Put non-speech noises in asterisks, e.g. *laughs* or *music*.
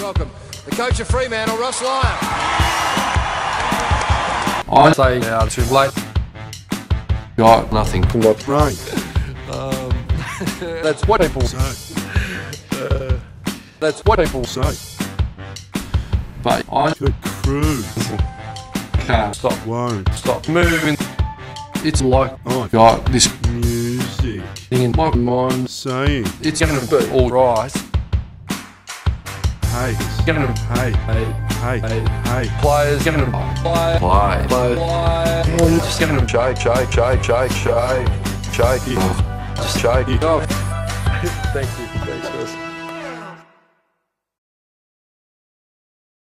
welcome the coach of Fremantle, Ross Lyon. I say uh, now too late. Got nothing. What right? Um, *laughs* that's what people So, uh, That's what people say. But I the crew can't stop. won't Stop moving. It's like Oh. I got this music in my mind. saying, It's gonna be all hey, Gonna hey, hey, hey, hey. hey. players gonna play, play, play, play. Just gonna shake, shake, shake, shake, shake, shake off. Just shake it off. Thank you.